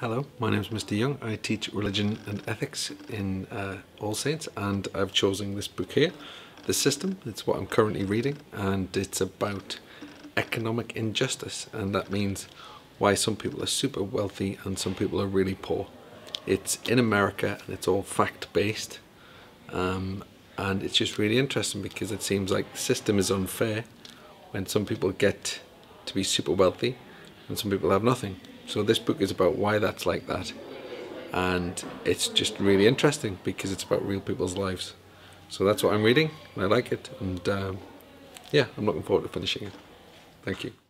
Hello, my name is Mr. Young. I teach religion and ethics in uh, All Saints and I've chosen this book here, The System. It's what I'm currently reading and it's about economic injustice and that means why some people are super wealthy and some people are really poor. It's in America and it's all fact-based um, and it's just really interesting because it seems like the system is unfair when some people get to be super wealthy and some people have nothing. So this book is about why that's like that. And it's just really interesting because it's about real people's lives. So that's what I'm reading and I like it. And um, yeah, I'm looking forward to finishing it. Thank you.